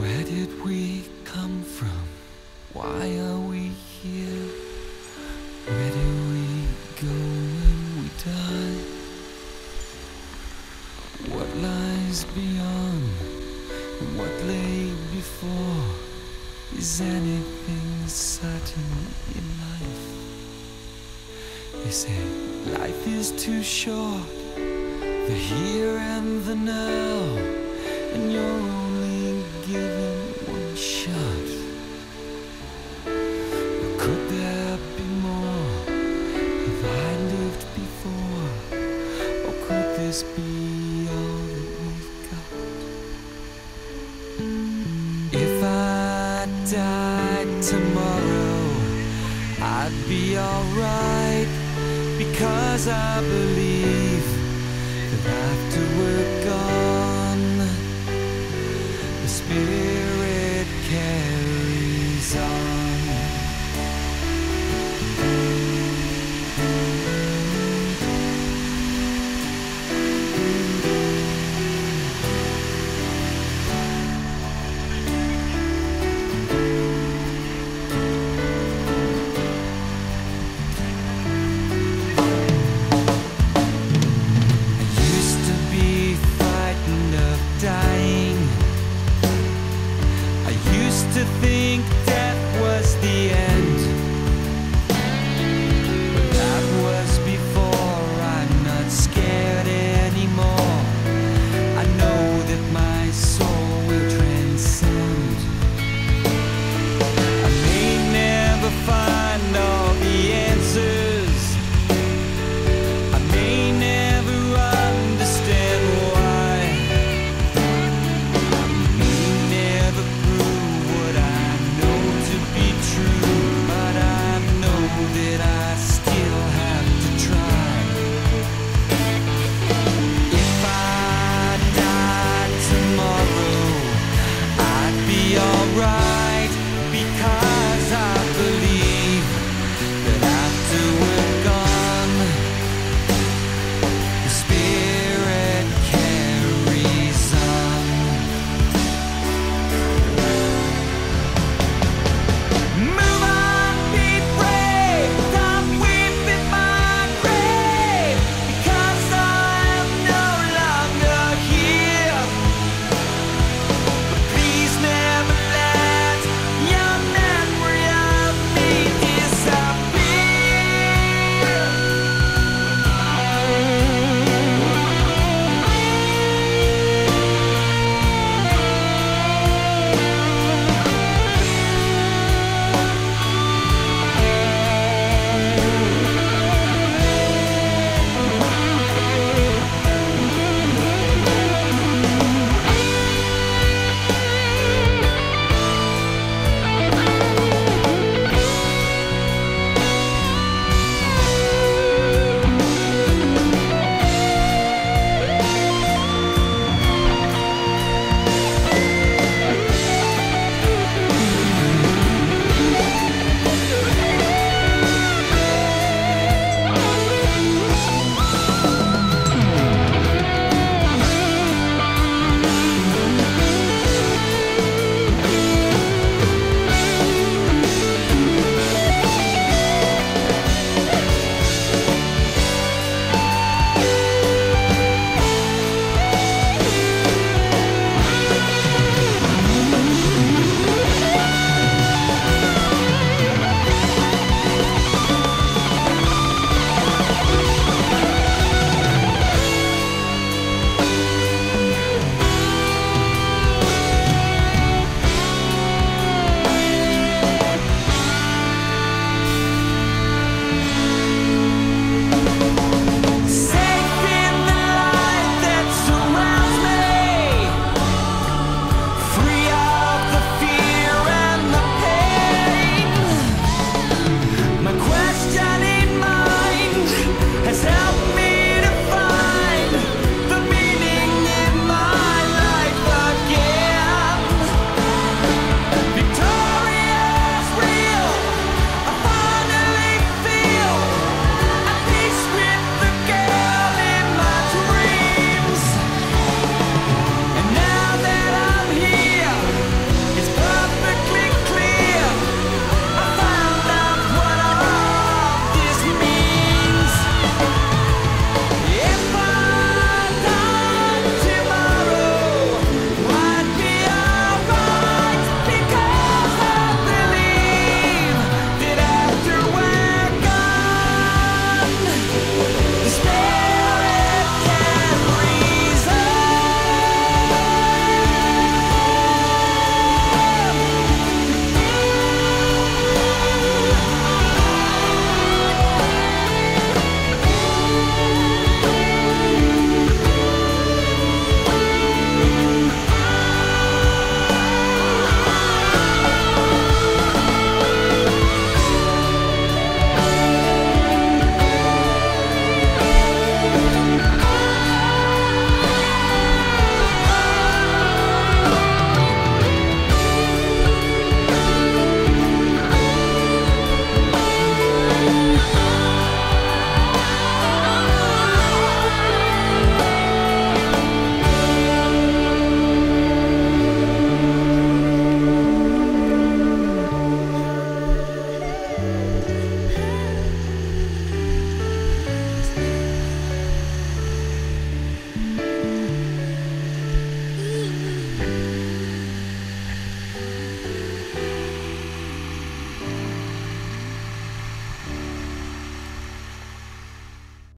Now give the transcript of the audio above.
Where did we come from? Why are we here? Where do we go when we die? What lies beyond what lay before? Is anything certain in life? They say life is too short, the here and the now, and you're given one shot. But could there be more? Have I lived before? Or could this be all that we've got? If I died tomorrow, I'd be alright because I believe that after we're gone, spirit